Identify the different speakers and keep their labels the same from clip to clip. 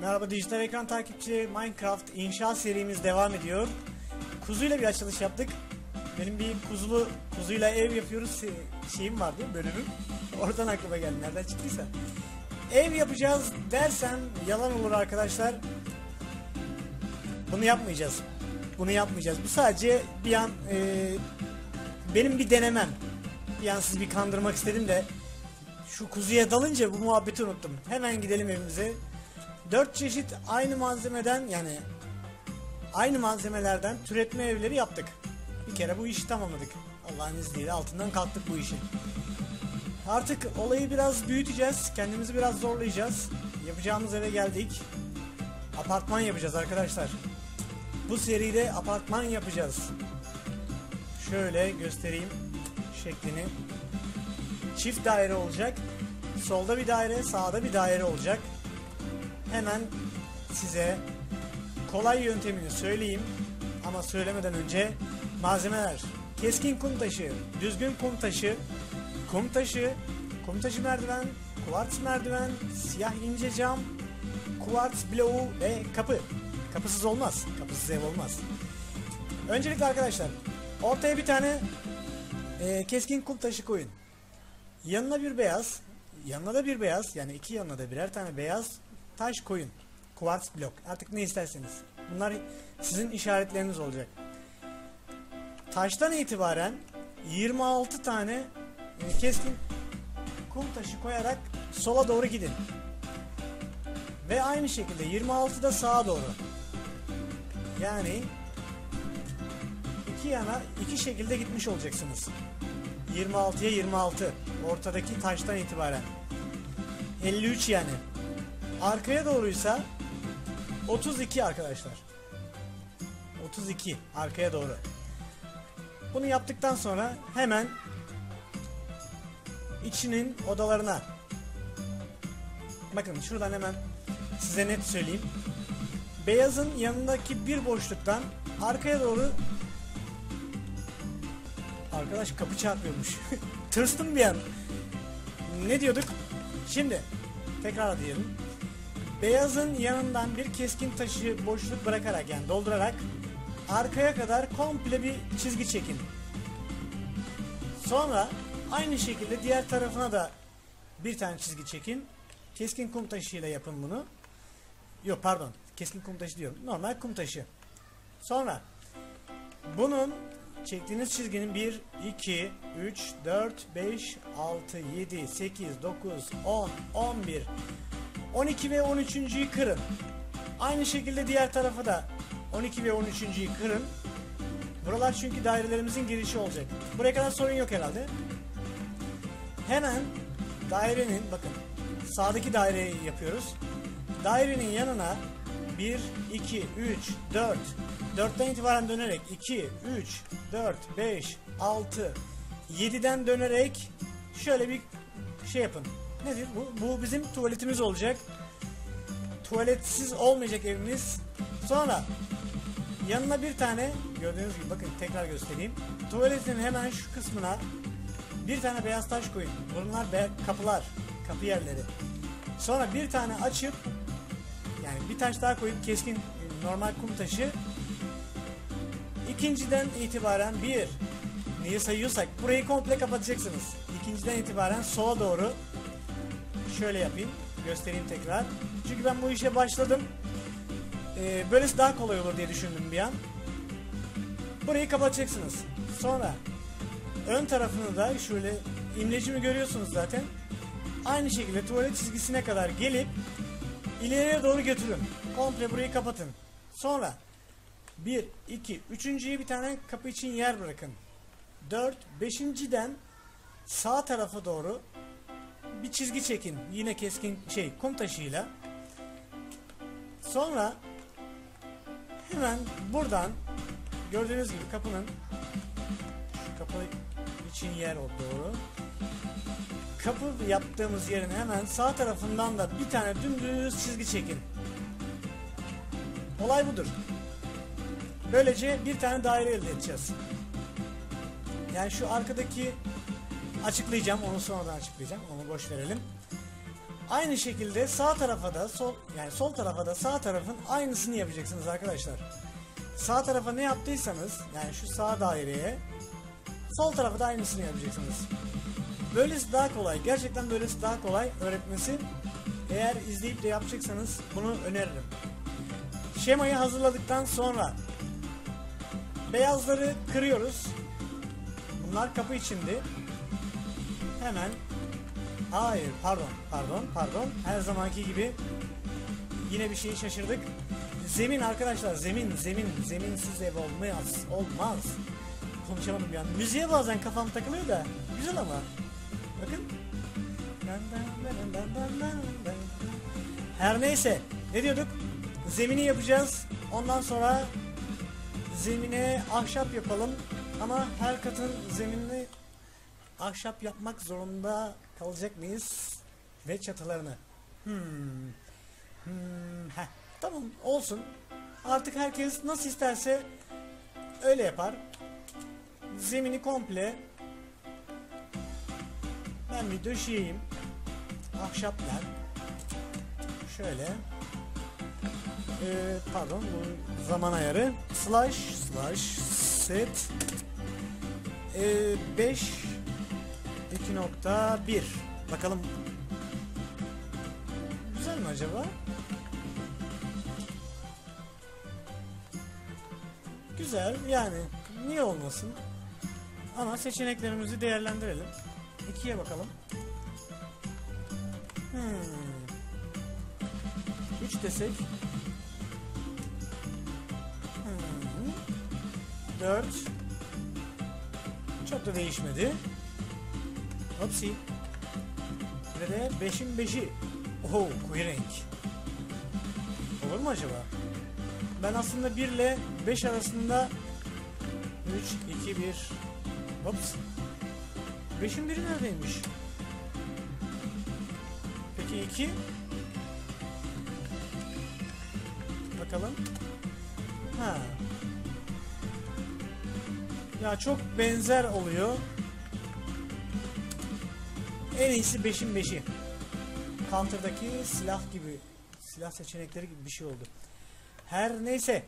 Speaker 1: Merhaba dijital ekran takipçi Minecraft inşaat serimiz devam ediyor. Kuzuyla bir açılış yaptık. Benim bir kuzulu kuzuyla ev yapıyoruz şeyim vardı bölümüm. Oradan aklıma geldi nereden çıktıysa. Ev yapacağız dersen yalan olur arkadaşlar. Bunu yapmayacağız. Bunu yapmayacağız. Bu sadece bir an e, benim bir denemem. Bir an sizi bir kandırmak istedim de şu kuzuya dalınca bu muhabbeti unuttum. Hemen gidelim evimize. Dört çeşit aynı malzemeden yani aynı malzemelerden türetme evleri yaptık. Bir kere bu işi tamamladık. Allah'ın izniyle altından kalktık bu işin. Artık olayı biraz büyüteceğiz. Kendimizi biraz zorlayacağız. Yapacağımız eve geldik. Apartman yapacağız arkadaşlar. Bu seride apartman yapacağız. Şöyle göstereyim şeklini. Çift daire olacak. Solda bir daire, sağda bir daire olacak. Hemen size kolay yöntemini söyleyeyim. Ama söylemeden önce malzemeler. Keskin kum taşı, düzgün kum taşı, kum taşı, kum taşı merdiven, kuvars merdiven, siyah ince cam, kuvars bloğu ve kapı. Kapısız olmaz. Kapısız ev olmaz. Öncelikle arkadaşlar ortaya bir tane e, keskin kum taşı koyun. Yanına bir beyaz, yanına da bir beyaz yani iki yanına da birer tane beyaz taş koyun. Kuvars blok. Artık ne isterseniz. Bunlar sizin işaretleriniz olacak. Taştan itibaren 26 tane e, keskin kum taşı koyarak sola doğru gidin. Ve aynı şekilde 26 da sağa doğru. Yani iki yana iki şekilde gitmiş olacaksınız. 26'ya 26 ortadaki taştan itibaren. 53 yani. Arkaya doğruysa 32 arkadaşlar. 32 arkaya doğru. Bunu yaptıktan sonra hemen içinin odalarına bakın şuradan hemen size net söyleyeyim. Beyazın yanındaki bir boşluktan arkaya doğru Arkadaş kapı çarpıyormuş. Tırstım bir an. Ne diyorduk? Şimdi tekrar diyelim. Beyazın yanından bir keskin taşı boşluk bırakarak yani doldurarak arkaya kadar komple bir çizgi çekin. Sonra aynı şekilde diğer tarafına da bir tane çizgi çekin. Keskin kum taşıyla yapın bunu. Yok pardon. Keskin kum taşı diyorum. Normal kum taşı. Sonra bunun çektiğiniz çizginin 1, 2, 3, 4, 5, 6, 7, 8, 9, 10, 11, 12 ve 13.'yü kırın. Aynı şekilde diğer tarafa da 12 ve 13.'yü kırın. Buralar çünkü dairelerimizin girişi olacak. Buraya kadar sorun yok herhalde. Hemen dairenin bakın sağdaki daireyi yapıyoruz. Dairenin yanına 1, 2, 3, 4, 4'ten itibaren dönerek 2, 3, 4, 5, 6, 7'den dönerek şöyle bir şey yapın. Nedir bu? Bu bizim tuvaletimiz olacak. Tuvaletsiz olmayacak evimiz. Sonra yanına bir tane gördüğünüz gibi bakın tekrar göstereyim. Tuvaletin hemen şu kısmına bir tane beyaz taş koyun. Bunlar be kapılar, kapı yerleri. Sonra bir tane açıp yani bir taş daha koyup keskin normal kum taşı İkinciden itibaren bir neyi sayıyorsak burayı komple kapatacaksınız. İkinciden itibaren sola doğru şöyle yapayım. Göstereyim tekrar. Çünkü ben bu işe başladım. Ee, böylesi daha kolay olur diye düşündüm bir an. Burayı kapatacaksınız. Sonra ön tarafını da şöyle imlecimi görüyorsunuz zaten. Aynı şekilde tuvalet çizgisine kadar gelip ileriye doğru götürün. Komple burayı kapatın. Sonra 1, 2, üçüncüye bir tane kapı için yer bırakın. 4, beşinciden sağ tarafa doğru bir çizgi çekin. Yine keskin şey kum taşıyla. Sonra hemen buradan gördüğünüz gibi kapının kapı için yer o doğru. Kapı yaptığımız yerin hemen sağ tarafından da bir tane dümdüz çizgi çekin. Olay budur. Böylece bir tane daire elde edeceğiz. Yani şu arkadaki açıklayacağım. Onu sonradan açıklayacağım. Onu boş verelim. Aynı şekilde sağ tarafa da sol yani sol tarafa da sağ tarafın aynısını yapacaksınız arkadaşlar. Sağ tarafa ne yaptıysanız yani şu sağ daireye sol tarafa da aynısını yapacaksınız. Böylesi daha kolay. Gerçekten böylesi daha kolay öğretmesi. Eğer izleyip de yapacaksanız bunu öneririm. Şemayı hazırladıktan sonra beyazları kırıyoruz. Bunlar kapı içindi. Hemen Hayır pardon pardon pardon her zamanki gibi yine bir şeyi şaşırdık. Zemin arkadaşlar zemin zemin zeminsiz ev olmaz olmaz. Konuşamadım yani. Müziğe bazen kafam takılıyor da güzel ama. Bakın. Her neyse ne diyorduk? Zemini yapacağız. Ondan sonra zemine ahşap yapalım. Ama her katın zeminini ahşap yapmak zorunda kalacak mıyız? Ve çatılarını. Hmm. Hmm. Heh. Tamam olsun. Artık herkes nasıl isterse öyle yapar. Zemini komple ben bir döşeyeyim. Ahşaplar. Şöyle. Ee, pardon bu zaman ayarı. Slash slash set 5 2.1 Bakalım Güzel mi acaba? Güzel yani niye olmasın? Ama seçeneklerimizi değerlendirelim. 2'ye bakalım. Hmm. 3 desek. Hmm. 4 Çok da değişmedi. Hopsi. Ve de 5'in 5'i. Oho koyu renk. Olur mu acaba? Ben aslında 1 ile 5 arasında 3, 2, 1 Hops 5'in biri neredeymiş? Peki 2 Bakalım Ha Ya çok benzer oluyor En iyisi 5'in 5'i Counter'daki silah gibi Silah seçenekleri gibi bir şey oldu her neyse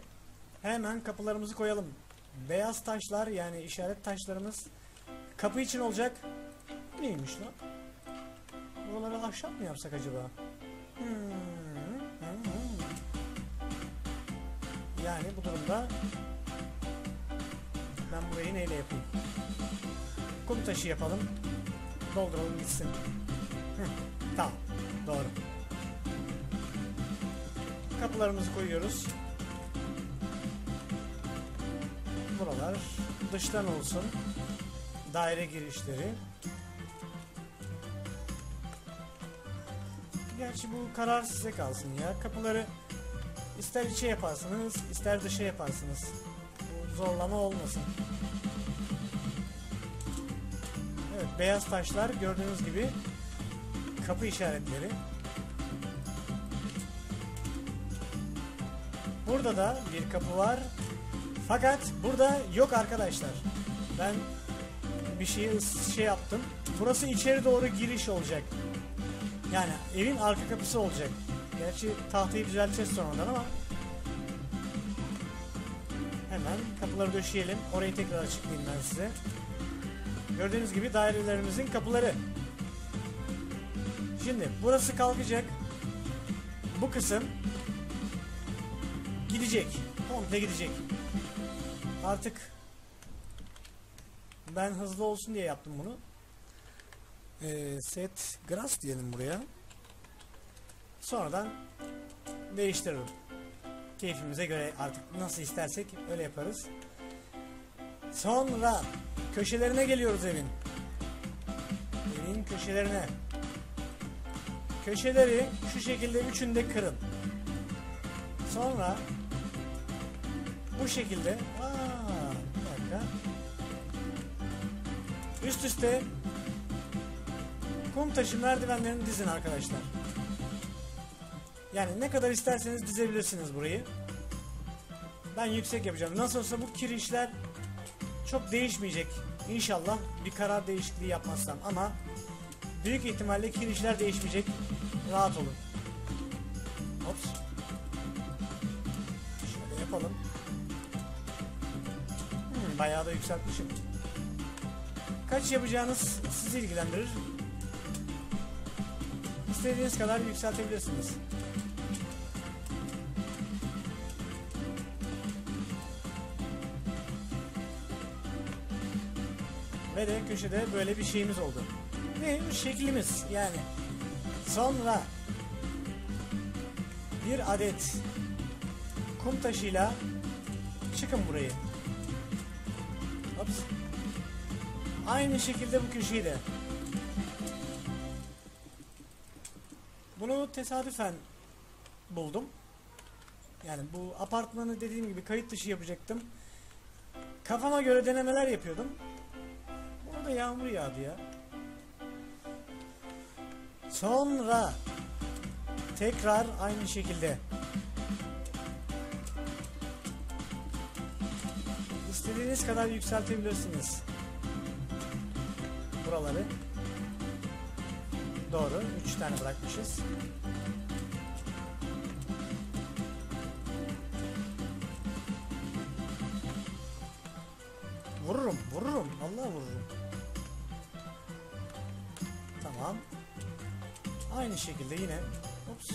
Speaker 1: hemen kapılarımızı koyalım. Beyaz taşlar yani işaret taşlarımız kapı için olacak. Neymiş lan? Buraları ahşap mı yapsak acaba? Hmm, hmm, hmm. Yani bu durumda ben burayı neyle yapayım? Kum taşı yapalım. Dolduralım gitsin. Hı, tamam. Doğru kapılarımızı koyuyoruz. Buralar dıştan olsun. Daire girişleri. Gerçi bu karar size kalsın ya. Kapıları ister içe yaparsınız, ister dışa yaparsınız. Bu zorlama olmasın. Beyaz taşlar gördüğünüz gibi kapı işaretleri. Burada da bir kapı var. Fakat burada yok arkadaşlar. Ben bir şey şey yaptım. Burası içeri doğru giriş olacak. Yani evin arka kapısı olacak. Gerçi tahtayı düzelteceğiz sonradan ama hemen kapıları döşeyelim. Orayı tekrar açıklayayım ben size. Gördüğünüz gibi dairelerimizin kapıları. Şimdi burası kalkacak. Bu kısım gidecek. Komple gidecek. Artık ben hızlı olsun diye yaptım bunu. Ee, set grass diyelim buraya. Sonradan değiştiririm. Keyfimize göre artık nasıl istersek öyle yaparız. Sonra köşelerine geliyoruz evin. Evin köşelerine. Köşeleri şu şekilde üçünde kırın. Sonra bu şekilde aa, bir dakika. Üst üste kum taşı merdivenlerini dizin arkadaşlar. Yani ne kadar isterseniz dizebilirsiniz burayı. Ben yüksek yapacağım. Nasıl olsa bu kirişler çok değişmeyecek. İnşallah bir karar değişikliği yapmazsam ama büyük ihtimalle kirişler değişmeyecek. rahat olun. Ops. Şöyle yapalım. Hmm, bayağı da yükseltmişim. Kaç yapacağınız sizi ilgilendirir. İstediğiniz kadar yükseltebilirsiniz. Ve de köşede böyle bir şeyimiz oldu. Ne? Şeklimiz yani. Sonra bir adet kum taşıyla çıkın burayı. Ops. Aynı şekilde bu köşeyi de. Bunu tesadüfen buldum. Yani bu apartmanı dediğim gibi kayıt dışı yapacaktım. Kafama göre denemeler yapıyordum. Orada yağmur yağdı ya. Sonra tekrar aynı şekilde istediğiniz kadar yükseltebilirsiniz. Buraları. Doğru. 3 tane bırakmışız. Vururum, vururum. Allah vururum. Tamam. Aynı şekilde yine. Ops.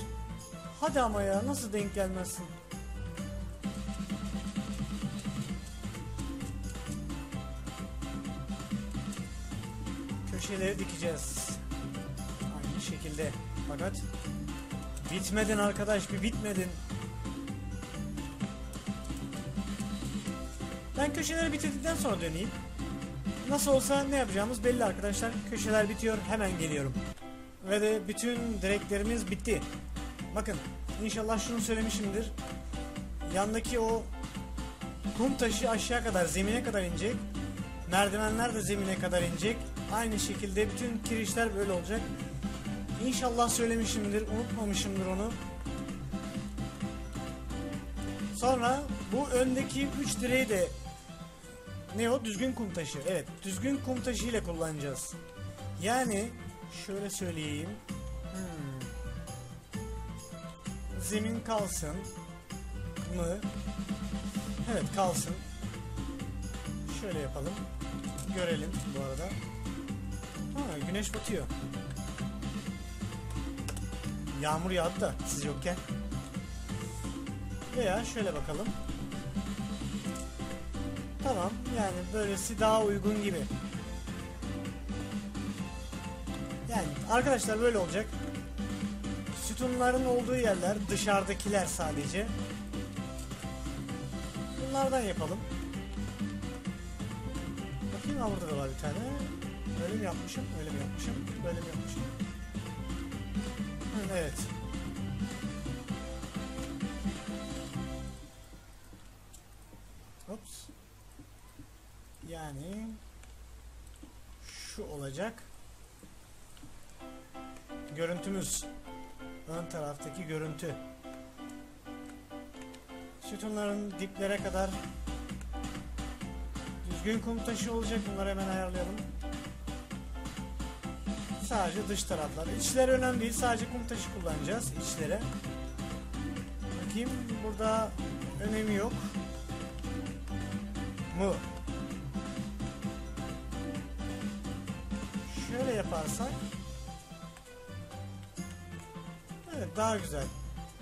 Speaker 1: Hadi ama ya nasıl denk gelmezsin? Köşeleri dikeceğiz. Aynı şekilde. Fakat bitmedin arkadaş bir bitmedin. Ben köşeleri bitirdikten sonra döneyim. Nasıl olsa ne yapacağımız belli arkadaşlar. Köşeler bitiyor hemen geliyorum. Ve de bütün direklerimiz bitti. Bakın inşallah şunu söylemişimdir. Yandaki o kum taşı aşağı kadar zemine kadar inecek. Merdivenler de zemine kadar inecek. Aynı şekilde bütün kirişler böyle olacak. İnşallah söylemişimdir, unutmamışımdır onu. Sonra bu öndeki 3 direği de ne o? Düzgün kum taşı. Evet, düzgün kum taşı ile kullanacağız. Yani şöyle söyleyeyim. Hmm. Zemin kalsın mı? Evet kalsın. Şöyle yapalım. Görelim bu arada. Ha, güneş batıyor. Yağmur yağdı da siz yokken. Veya şöyle bakalım. Tamam yani böylesi daha uygun gibi. Yani arkadaşlar böyle olacak. Sütunların olduğu yerler dışarıdakiler sadece. Bunlardan yapalım. Bakayım ha burada da var bir tane. Böyle mi yapmışım? Öyle mi yapmışım? Böyle mi yapmışım? Hı, evet. Yani şu olacak. Görüntümüz. Ön taraftaki görüntü. Sütunların diplere kadar düzgün kum taşı olacak. Bunları hemen ayarlayalım. Sadece dış taraflar. İçleri önemli değil. Sadece kum taşı kullanacağız içlere. Bakayım burada önemi yok. Mu. Yaparsak Evet daha güzel.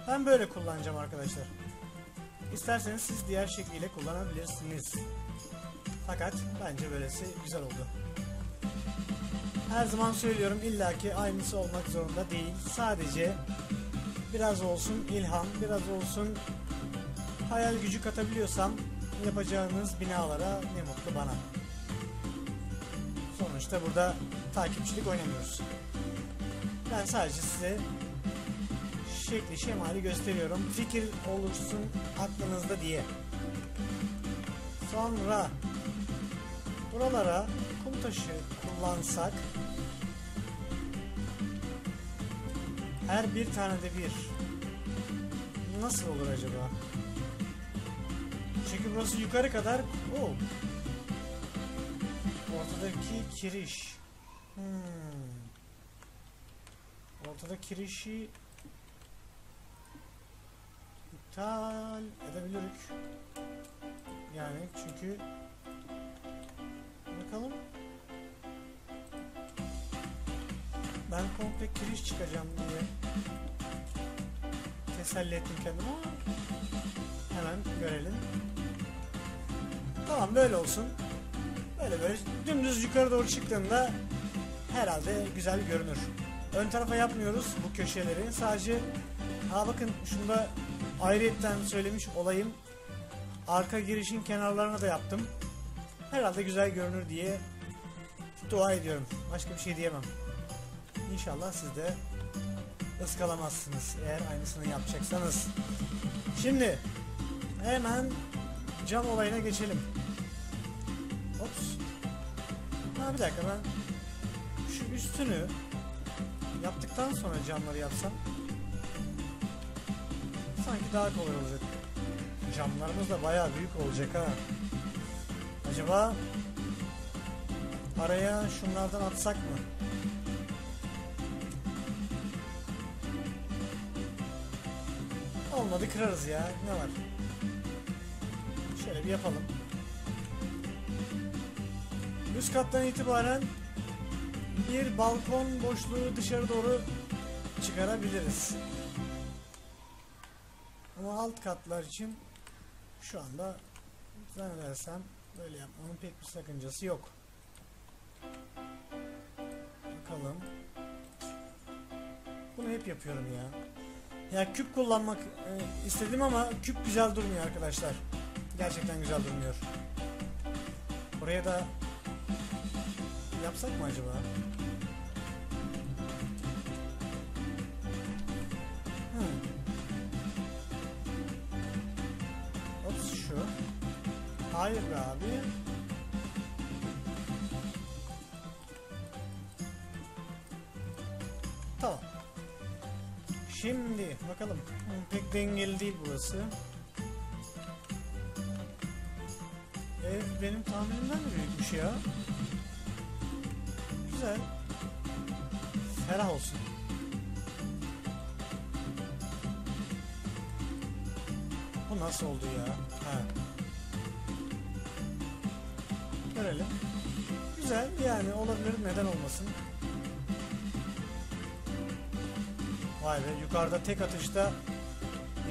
Speaker 1: Ben böyle kullanacağım arkadaşlar. İsterseniz siz diğer şekliyle kullanabilirsiniz. Fakat bence böylesi güzel oldu. Her zaman söylüyorum illaki aynısı olmak zorunda değil. Sadece biraz olsun ilham, biraz olsun hayal gücü katabiliyorsam yapacağınız binalara ne mutlu bana. Sonuçta burada takipçilik oynamıyoruz. Ben sadece size şekli şemali gösteriyorum. Fikir olursun aklınızda diye. Sonra buralara kum taşı kullansak her bir tane de bir nasıl olur acaba? Çünkü burası yukarı kadar oh. Ortadaki kiriş. Hmm. ortada kirişi iptal edebiliriz. Yani çünkü bakalım ben komple kiriş çıkacağım diye teselli ettim kendime ama hemen görelim. Tamam böyle olsun. Böyle böyle dümdüz yukarı doğru çıktığında herhalde güzel görünür. Ön tarafa yapmıyoruz bu köşeleri. Sadece ha bakın şunda ayrıyetten söylemiş olayım. Arka girişin kenarlarına da yaptım. Herhalde güzel görünür diye dua ediyorum. Başka bir şey diyemem. İnşallah siz de ıskalamazsınız eğer aynısını yapacaksanız. Şimdi hemen cam olayına geçelim. Ops. Ha bir dakika ben üstünü yaptıktan sonra camları yapsam sanki daha kolay olacak. Camlarımız da bayağı büyük olacak ha. Acaba araya şunlardan atsak mı? Olmadı kırarız ya. Ne var? Şöyle bir yapalım. Üst kattan itibaren bir balkon boşluğu dışarı doğru çıkarabiliriz. Ama alt katlar için şu anda zannedersem böyle yapmanın pek bir sakıncası yok. Bakalım. Bunu hep yapıyorum ya. Ya küp kullanmak e, istedim ama küp güzel durmuyor arkadaşlar. Gerçekten güzel durmuyor. Buraya da yapsak mı acaba? Hmm. Ops şu. Hayır be abi. Tamam. Şimdi bakalım. Hmm, Pek dengeli değil burası. Ev benim tahminimden de büyükmüş ya. Güzel. Ferah olsun. Bu nasıl oldu ya? Ha. Görelim. Güzel yani olabilir neden olmasın. Vay be yukarıda tek atışta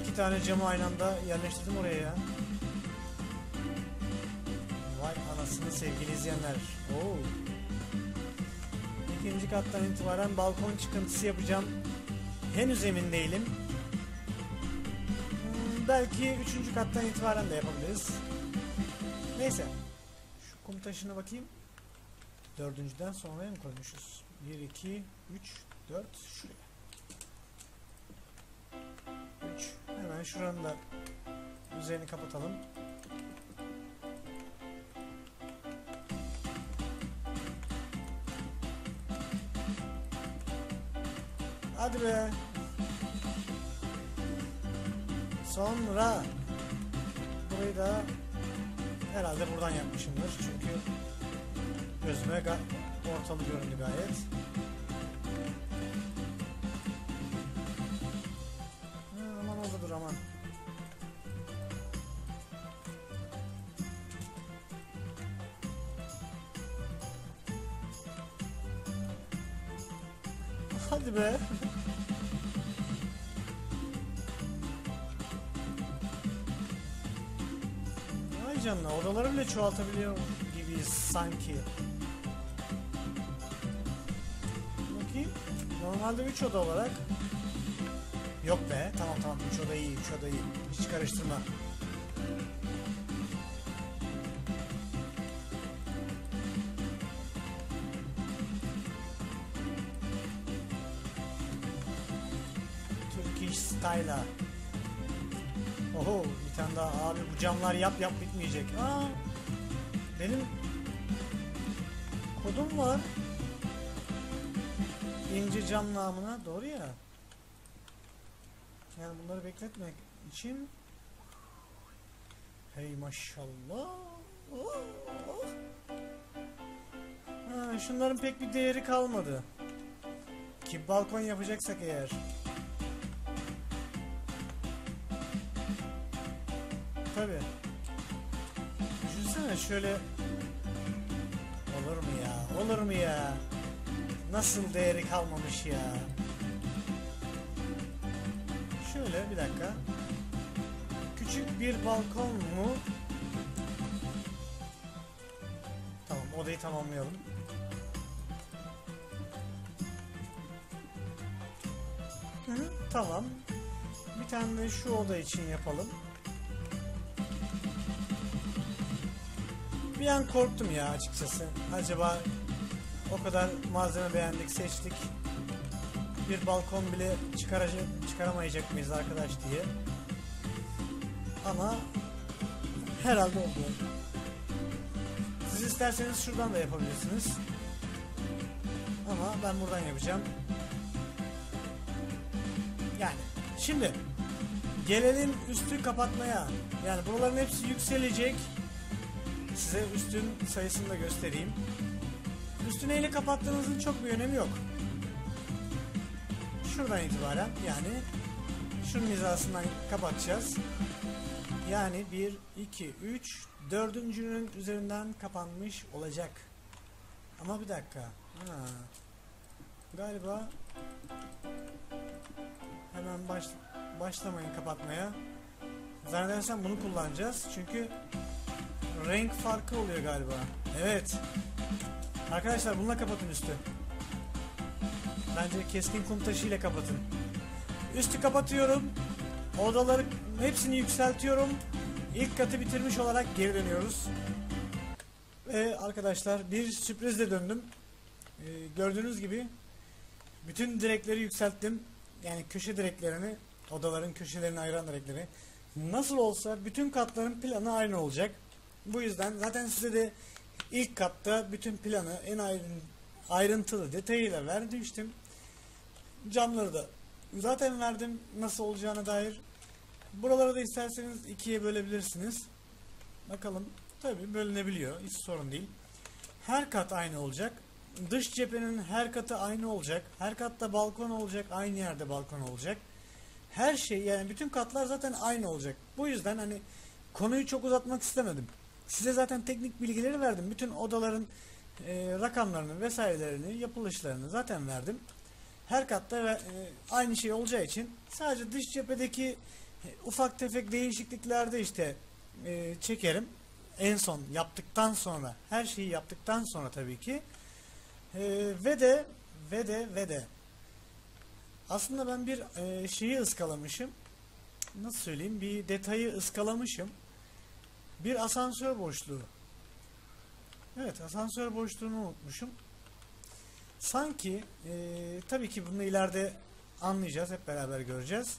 Speaker 1: iki tane camı aynı anda yerleştirdim oraya ya. Vay anasını sevgili izleyenler. Oo. İkinci kattan itibaren balkon çıkıntısı yapacağım. Henüz emin değilim. Hmm, belki üçüncü kattan itibaren de yapabiliriz. Neyse. Şu kum taşına bakayım. Dördüncüden sonraya mı koymuşuz? 1, 2, 3, 4 şuraya. 3. Hemen şuranın da üzerini kapatalım. Hadi be. Sonra burayı da herhalde buradan yapmışımdır çünkü gözüme ortalı göründü gayet. Çoğaltabiliyor gibiyiz sanki. Bakayım. Normalde 3 oda olarak. Yok be. Tamam tamam 3 oda iyi 3 oda iyi. Hiç karıştırma. Turkish Style'a. Oho bir tane daha abi bu camlar yap yap bitmeyecek. Aa, benim kodum var. İnce cam namına doğru ya. Yani bunları bekletmek için Hey maşallah. Oh. Ha, şunların pek bir değeri kalmadı. ki balkon yapacaksak eğer. Şöyle Olur mu ya? Olur mu ya? Nasıl değeri kalmamış ya? Şöyle bir dakika. Küçük bir balkon mu? Tamam odayı tamamlayalım. Hı hı, tamam. Bir tane de şu oda için yapalım. Bir an korktum ya açıkçası. Acaba o kadar malzeme beğendik, seçtik. Bir balkon bile çıkaramayacak mıyız arkadaş diye. Ama herhalde oldu. Siz isterseniz şuradan da yapabilirsiniz. Ama ben buradan yapacağım. Yani şimdi gelelim üstü kapatmaya. Yani buraların hepsi yükselecek. Size üstün sayısını da göstereyim. Üstü neyle kapattığınızın çok bir önemi yok. Şuradan itibaren yani şunun hizasından kapatacağız. Yani 1, 2, 3, dördüncünün üzerinden kapanmış olacak. Ama bir dakika. Ha. Galiba hemen baş, başlamayın kapatmaya. Zannedersem bunu kullanacağız. Çünkü renk farkı oluyor galiba. Evet. Arkadaşlar bununla kapatın üstü. Bence keskin kum taşı ile kapatın. Üstü kapatıyorum. Odaları hepsini yükseltiyorum. İlk katı bitirmiş olarak geri dönüyoruz. Ve arkadaşlar bir sürprizle döndüm. Ee, gördüğünüz gibi bütün direkleri yükselttim. Yani köşe direklerini, odaların köşelerini ayıran direkleri. Nasıl olsa bütün katların planı aynı olacak. Bu yüzden zaten size de ilk katta bütün planı en ayrın, ayrıntılı detayıyla vermiştim. Camları da zaten verdim nasıl olacağına dair. Buraları da isterseniz ikiye bölebilirsiniz. Bakalım tabi bölünebiliyor hiç sorun değil. Her kat aynı olacak. Dış cephenin her katı aynı olacak. Her katta balkon olacak. Aynı yerde balkon olacak. Her şey yani bütün katlar zaten aynı olacak. Bu yüzden hani konuyu çok uzatmak istemedim. Size zaten teknik bilgileri verdim. Bütün odaların e, rakamlarını vesairelerini, yapılışlarını zaten verdim. Her katta e, aynı şey olacağı için sadece dış cephedeki e, ufak tefek değişikliklerde işte e, çekerim. En son yaptıktan sonra, her şeyi yaptıktan sonra tabii ki. E, ve de ve de ve de aslında ben bir e, şeyi ıskalamışım. Nasıl söyleyeyim? Bir detayı ıskalamışım. Bir asansör boşluğu. Evet asansör boşluğunu unutmuşum. Sanki e, tabii ki bunu ileride anlayacağız. Hep beraber göreceğiz.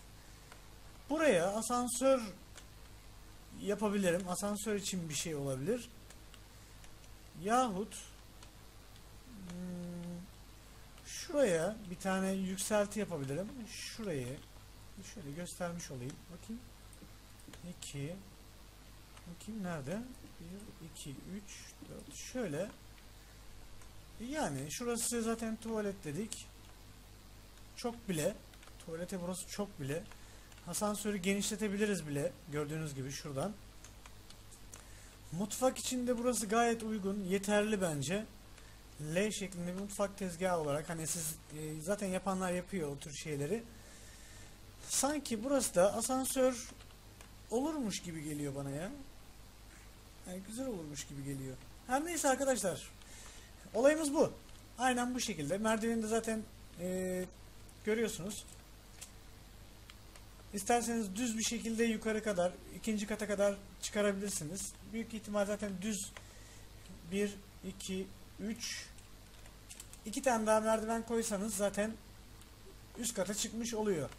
Speaker 1: Buraya asansör yapabilirim. Asansör için bir şey olabilir. Yahut hmm, şuraya bir tane yükselti yapabilirim. Şurayı şöyle göstermiş olayım. Bakayım. 2 Bakayım nerede? 1, 2, 3, 4. Şöyle. Yani şurası zaten tuvalet dedik. Çok bile. Tuvalete burası çok bile. Asansörü genişletebiliriz bile. Gördüğünüz gibi şuradan. Mutfak içinde burası gayet uygun. Yeterli bence. L şeklinde bir mutfak tezgahı olarak hani siz e, zaten yapanlar yapıyor o tür şeyleri. Sanki burası da asansör olurmuş gibi geliyor bana ya. Yani güzel olurmuş gibi geliyor. Her neyse arkadaşlar. Olayımız bu. Aynen bu şekilde. Merdiveni de zaten e, görüyorsunuz. İsterseniz düz bir şekilde yukarı kadar, ikinci kata kadar çıkarabilirsiniz. Büyük ihtimal zaten düz 1, 2, 3 iki tane daha merdiven koysanız zaten üst kata çıkmış oluyor.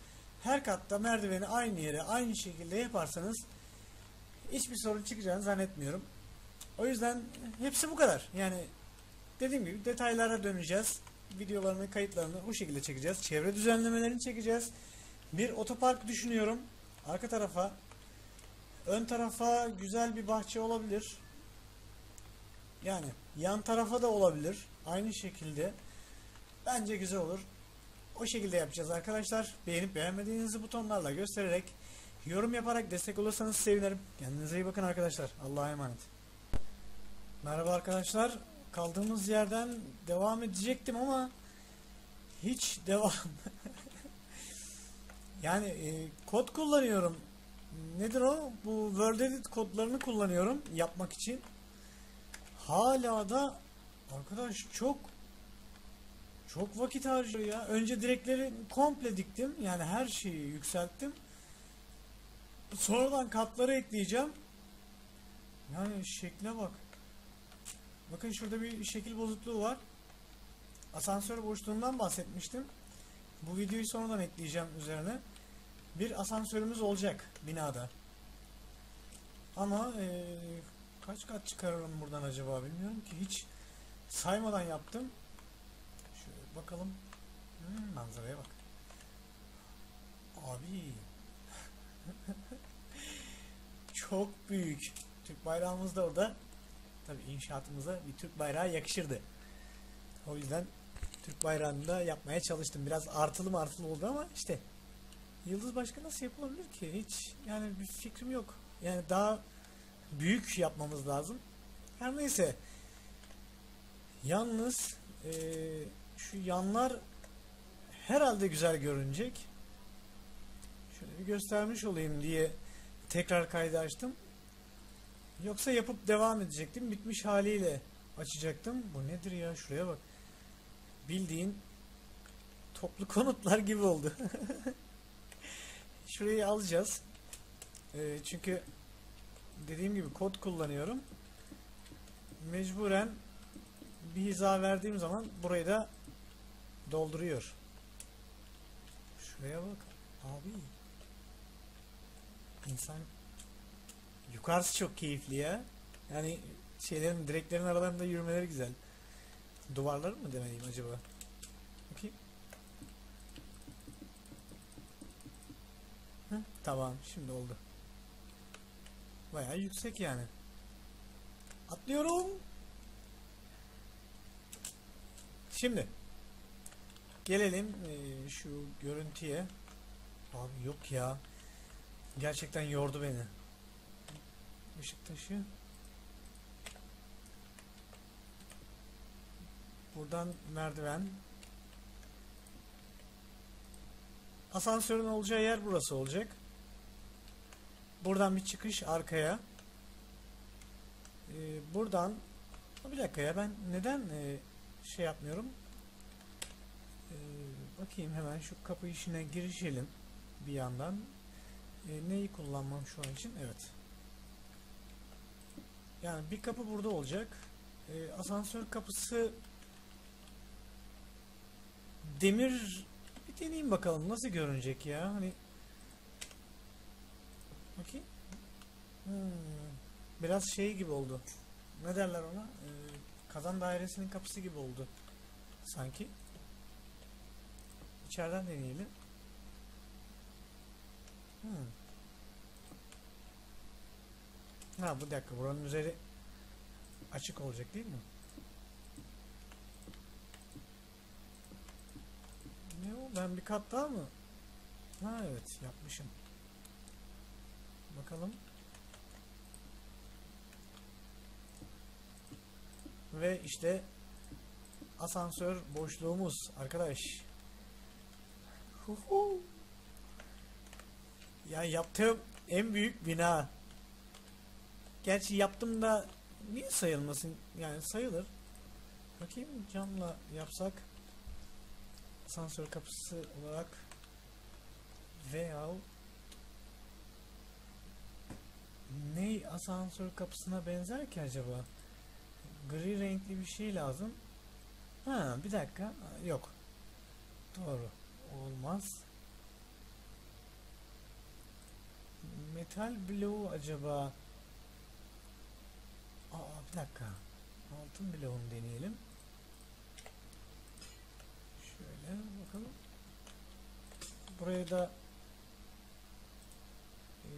Speaker 1: Her katta merdiveni aynı yere, aynı şekilde yaparsanız hiçbir sorun çıkacağını zannetmiyorum. O yüzden hepsi bu kadar. Yani dediğim gibi detaylara döneceğiz. Videolarını, kayıtlarını o şekilde çekeceğiz. Çevre düzenlemelerini çekeceğiz. Bir otopark düşünüyorum. Arka tarafa. Ön tarafa güzel bir bahçe olabilir. Yani yan tarafa da olabilir. Aynı şekilde. Bence güzel olur. o şekilde yapacağız arkadaşlar. Beğenip beğenmediğinizi butonlarla göstererek yorum yaparak destek olursanız sevinirim. Kendinize iyi bakın arkadaşlar. Allah'a emanet. Merhaba arkadaşlar. Kaldığımız yerden devam edecektim ama hiç devam. yani e, kod kullanıyorum. Nedir o? Bu WordEdit kodlarını kullanıyorum yapmak için. Hala da arkadaş çok çok vakit harcıyor ya. Önce direkleri komple diktim. Yani her şeyi yükselttim. Sonradan katları ekleyeceğim. Yani şekle bak. Bakın şurada bir şekil bozukluğu var. Asansör boşluğundan bahsetmiştim. Bu videoyu sonradan ekleyeceğim üzerine. Bir asansörümüz olacak binada. Ama eee, kaç kat çıkarırım buradan acaba bilmiyorum ki. Hiç saymadan yaptım. Şöyle bakalım. Hmm, manzaraya bak. Abi. Çok büyük. Türk bayrağımız da orada. Tabi inşaatımıza bir Türk bayrağı yakışırdı. O yüzden Türk bayrağını da yapmaya çalıştım. Biraz artılı martılı oldu ama işte Yıldız başka nasıl yapılabilir ki? Hiç yani bir fikrim yok. Yani daha büyük yapmamız lazım. Her neyse. Yalnız eee, şu yanlar herhalde güzel görünecek. Şöyle bir göstermiş olayım diye tekrar kaydı açtım. Yoksa yapıp devam edecektim. Bitmiş haliyle açacaktım. Bu nedir ya? Şuraya bak. Bildiğin toplu konutlar gibi oldu. Şurayı alacağız. Ee, çünkü dediğim gibi kod kullanıyorum. Mecburen bir hiza verdiğim zaman burayı da dolduruyor. Şuraya bak. Abi. İnsan yukarısı çok keyifli ya. Yani şeylerin direklerin aralarında yürümeleri güzel. Duvarları mı demeliyim acaba? Bakayım. Hı, tamam şimdi oldu. Bayağı yüksek yani. Atlıyorum. Şimdi gelelim eee, şu görüntüye. Abi yok ya. Gerçekten yordu beni. Işık taşı. Buradan merdiven. Asansörün olacağı yer burası olacak. Buradan bir çıkış arkaya. Ee, buradan bir dakika ya ben neden e, şey yapmıyorum? Ee, bakayım hemen şu kapı işine girişelim bir yandan. Ee, neyi kullanmam şu an için? Evet. Yani bir kapı burada olacak. Ee, asansör kapısı demir bir deneyeyim bakalım nasıl görünecek ya. Hani bakayım. Hmm, biraz şey gibi oldu. Ne derler ona? Ee, kazan dairesinin kapısı gibi oldu. Sanki. İçeriden deneyelim. Hmm. Ha bu dakika buranın üzeri açık olacak değil mi? Ne o? Ben bir kat daha mı? Ha evet yapmışım. Bakalım. Ve işte asansör boşluğumuz arkadaş. Huhu. Ya yaptığım en büyük bina. Gerçi yaptım da niye sayılmasın? Yani sayılır. Bakayım camla yapsak asansör kapısı olarak veya ne asansör kapısına benzer ki acaba? Gri renkli bir şey lazım. Ha bir dakika. Yok. Doğru. Olmaz. Metal bloğu acaba Aa bir dakika. Altın bloğunu deneyelim. Şöyle bakalım. Buraya da e,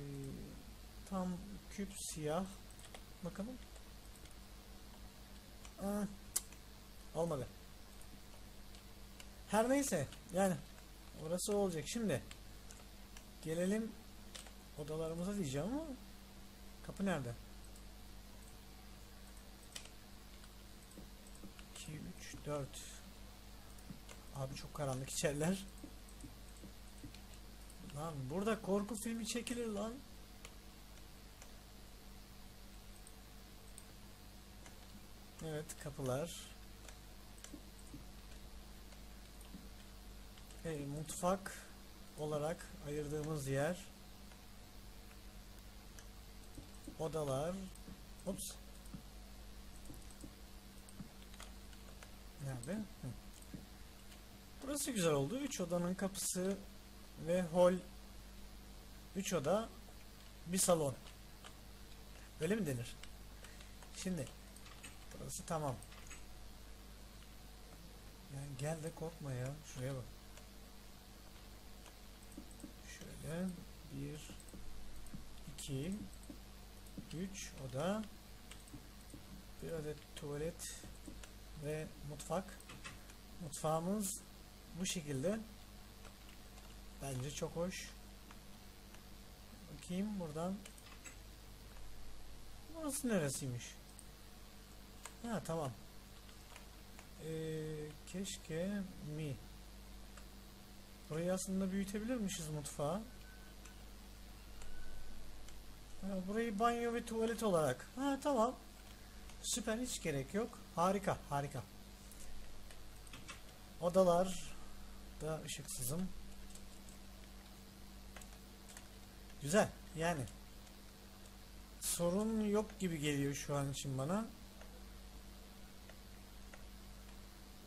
Speaker 1: tam küp siyah. Bakalım. Aa, olmadı. Her neyse yani orası olacak. Şimdi gelelim odalarımıza diyeceğim ama kapı nerede? 2 3 4 Abi çok karanlık içerler. Lan burada korku filmi çekilir lan. Evet kapılar. Hey, mutfak olarak ayırdığımız yer. Odalar. Ups. Nerede? Hı. Burası güzel oldu. Üç odanın kapısı ve hol. Üç oda, bir salon. Öyle mi denir? Şimdi burası tamam. Yani gel de korkma ya. Şuraya bak. Şöyle bir, iki, üç oda, bir adet tuvalet ve mutfak. Mutfağımız bu şekilde. Bence çok hoş. Bakayım buradan. Burası neresiymiş? Ha tamam. Ee, keşke mi. Burayı aslında büyütebilirmişiz mutfağı. Burayı banyo ve tuvalet olarak. Ha tamam. Süper hiç gerek yok. Harika harika. Odalar da ışıksızım. Güzel yani. Sorun yok gibi geliyor şu an için bana.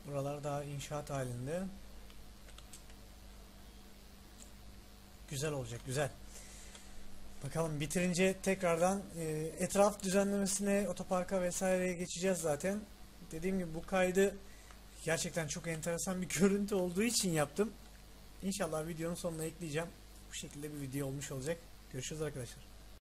Speaker 1: Buralar daha inşaat halinde. Güzel olacak güzel. Bakalım bitirince tekrardan e, etraf düzenlemesine, otoparka vesaireye geçeceğiz zaten. Dediğim gibi bu kaydı gerçekten çok enteresan bir görüntü olduğu için yaptım. İnşallah videonun sonuna ekleyeceğim. Bu şekilde bir video olmuş olacak. Görüşürüz arkadaşlar.